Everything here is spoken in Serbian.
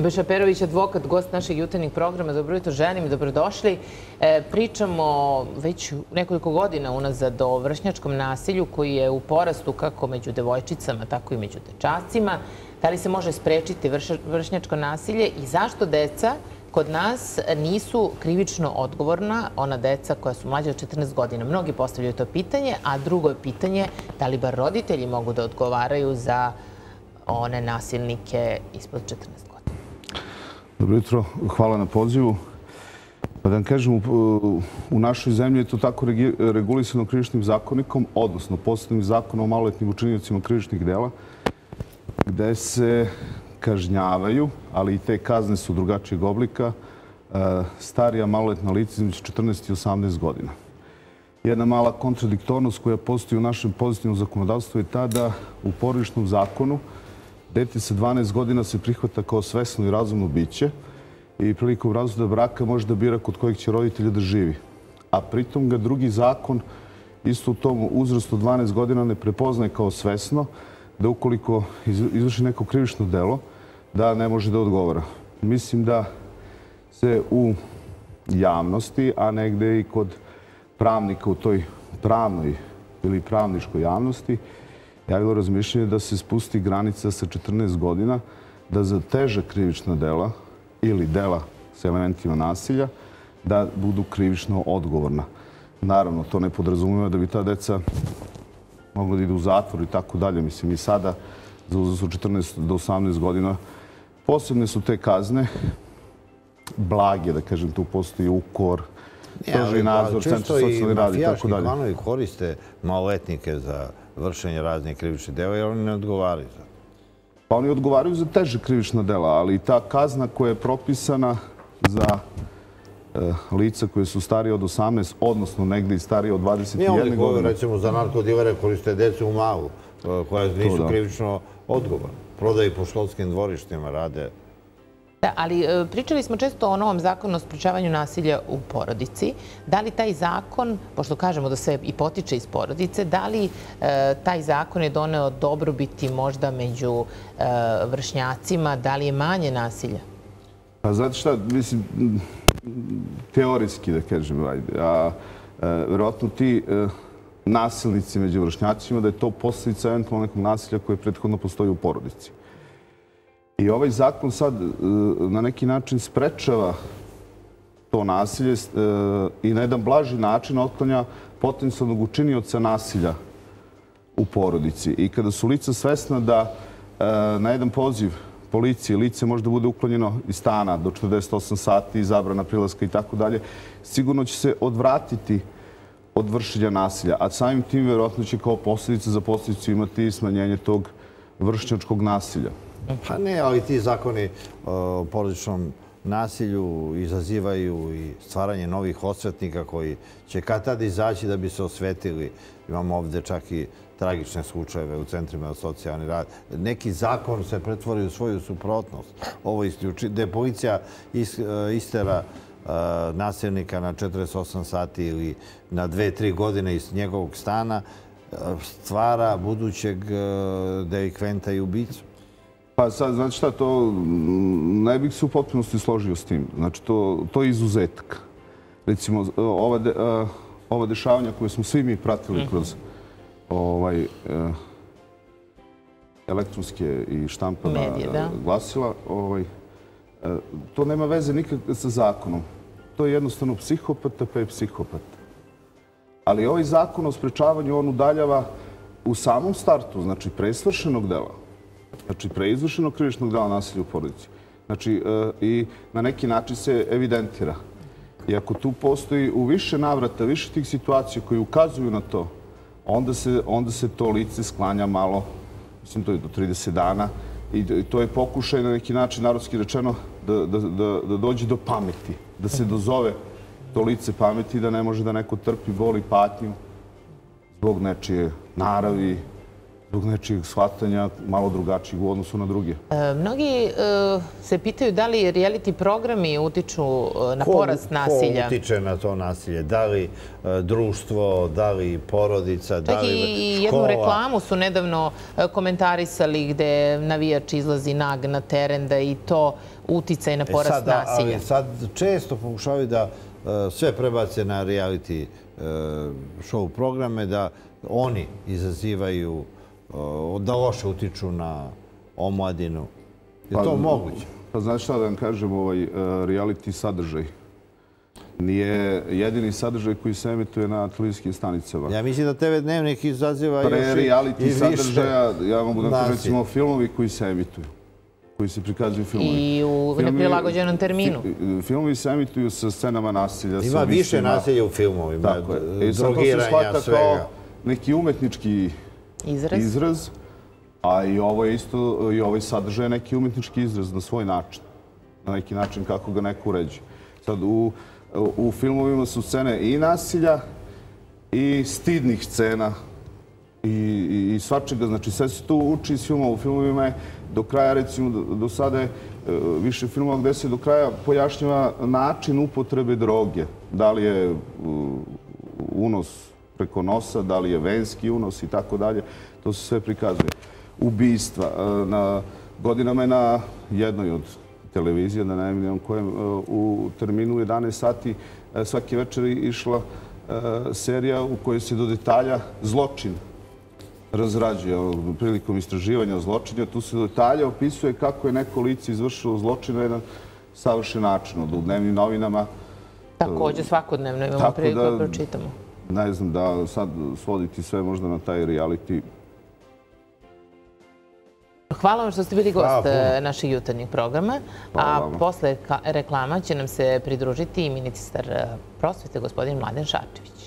Nebojša Perović, advokat, gost našeg jutarnjeg programa. Dobro jutro ženim dobrodošli. E, pričamo već nekoliko godina unazad o vršnjačkom nasilju koji je u porastu kako među devojčicama, tako i među dečacima. Da li se može sprečiti vršnjačko nasilje i zašto deca kod nas nisu krivično odgovorna, ona deca koja su mlađe od 14 godina. Mnogi postavljaju to pitanje, a drugo je pitanje da li bar roditelji mogu da odgovaraju za one nasilnike ispod 14 godina. Dobro jutro, hvala na pozivu. Pa da vam kažem, u našoj zemlji je to tako regulisano krivičnim zakonikom, odnosno posebnim zakonom o maloletnim učinjacima krivičnih dela, gde se kažnjavaju, ali i te kazne su drugačijeg oblika, e, starija maloletna lica između 14 i 18 godina. Jedna mala kontradiktornost koja postoji u našem pozitivnom zakonodavstvu je ta da u porodičnom zakonu dete sa 12 godina se prihvata kao svesno i razumno biće i prilikom razvoda braka može da bira kod kojeg će roditelja da živi. A pritom ga drugi zakon isto u tom uzrastu 12 godina ne prepoznaje kao svesno, da ukoliko izvrši neko krivično delo, da ne može da odgovara. Mislim da se u javnosti, a negde i kod pravnika u toj pravnoj ili pravničkoj javnosti, javilo razmišljanje da se spusti granica sa 14 godina, da za teže krivična dela ili dela sa elementima nasilja, da budu krivično odgovorna. Naravno, to ne podrazumeva da bi ta deca mogla da idu u zatvor i tako dalje. Mislim, i sada za uzrast od 14 do 18 godina posebne su te kazne blage, da kažem, tu postoji ukor, stroži nadzor, centar socijalni rad i tako dalje. klanovi koriste maloletnike za vršenje raznih krivičnih dela i oni ne odgovaraju za Pa oni odgovaraju za teže krivična dela, ali ta kazna koja je propisana za e, lica koje su starije od 18, odnosno negde i starije od 21 godine. Recimo za narkodivere koriste decu u malu, e, koja nisu da. krivično odgovorne. Prodaju po školskim dvorištima, rade Da, ali e, pričali smo često o novom zakonu o sprečavanju nasilja u porodici. Da li taj zakon, pošto kažemo da se i potiče iz porodice, da li e, taj zakon je doneo dobrobiti možda među e, vršnjacima? Da li je manje nasilja? Pa znate šta, mislim, teorijski da kažem, a verovatno ti nasilnici među vršnjacima, da je to posljedica eventualno nekog nasilja koje prethodno postoji u porodici. I ovaj zakon sad e, na neki način sprečava to nasilje e, i na jedan blaži način otklanja potencijalnog učinioca nasilja u porodici. I kada su lica svesna da e, na jedan poziv policije lice može da bude uklonjeno iz stana do 48 sati, zabrana prilaska i tako dalje, sigurno će se odvratiti od vršenja nasilja. A samim tim, verovatno će kao posljedica za posljedicu imati smanjenje tog vršnjačkog nasilja. Pa ne, ali ti zakoni o porodičnom nasilju izazivaju i stvaranje novih osvetnika koji će kad tad izaći da bi se osvetili. Imamo ovde čak i tragične slučajeve u centrima za socijalni rad. Neki zakon se pretvori u svoju suprotnost. Ovo isključi, gde policija istera nasilnika na 48 sati ili na 2-3 godine iz njegovog stana, stvara budućeg delikventa i ubicu. Pa sad, znači šta, to ne bih se u potpunosti složio s tim. Znači, to, to je izuzetak. Recimo, ova, de, ova dešavanja koje smo svi mi pratili mhm. kroz ovaj, elektronske i štampana glasila, ovaj, to nema veze nikak sa zakonom. To je jednostavno psihopata pa je psihopata. Ali ovaj zakon o sprečavanju on udaljava u samom startu, znači presvršenog dela, Znači, preizvršeno krivičnog dela nasilja u porodici. Znači, e, i na neki način se evidentira. I ako tu postoji u više navrata, više tih situacija koji ukazuju na to, onda se, onda se to lice sklanja malo, mislim, to je do 30 dana, i to je pokušaj na neki način, narodski rečeno, da, da, da, da dođe do pameti, da se dozove to lice pameti, da ne može da neko trpi boli patnju zbog nečije naravi, zbog nečijeg shvatanja malo drugačijeg u odnosu na druge. E, Mnogi e, se pitaju da li reality programi utiču e, na Ko- porast nasilja. Ko utiče na to nasilje? Da li e, društvo, da li porodica, da Čak li i jednu škola? reklamu su nedavno komentarisali gde navijač izlazi nag na teren da i to uticaj na porast sad, nasilja. Ali sad često pokušavaju da sve prebace na reality show programe, da oni izazivaju, da loše utiču na omladinu. Je to moguće? Pa znaš šta da vam kažem, ovaj e, reality sadržaj nije jedini sadržaj koji se emituje na televizijskim stanicama. Ja mislim da TV Dnevnik izaziva Pre još i, i reality više sadržaja, ja vam budem nasilja. recimo filmovi koji se emituju, koji se prikazuju filmovi. I u Filmi- neprilagođenom terminu. fi- Filmovi se emituju sa scenama nasilja. Ima sa više nasilja u filmovima, Tako je. d- I sad to se drogiranja, shvata svega. kao neki umetnički Izraz. a i ovo je isto, i ovaj sadržaj je neki umetnički izraz na svoj način. Na neki način kako ga neko uređuje. Sad, u, u filmovima su scene i nasilja i stidnih scena i, i, svačega. Znači, sve se tu uči iz filmova. U filmovima je do kraja, recimo, do, sada e, više filmova gde se do kraja pojašnjava način upotrebe droge. Da li je unos preko nosa, da li je venski unos i tako dalje. To se sve prikazuje. Ubistva. e, Na, godinama je na jednoj od televizija, da ne imenujem kojem, e, u terminu 11 sati e, svake večeri išla serija u kojoj se do detalja zločin razrađuje prilikom istraživanja zločina. Tu se do detalja opisuje kako je neko lice izvršilo zločin na jedan savršen način. U dnevnim novinama Takođe svakodnevno imamo priliku da- da pročitamo. Ne znam da sad svoditi sve možda na taj reality. Hvala vam što ste bili gost Hvala puno. e, našeg jutarnjeg programa. Hvala A posle reklama će nam se pridružiti i ministar e, prosvete, gospodin Mladen Šarčević.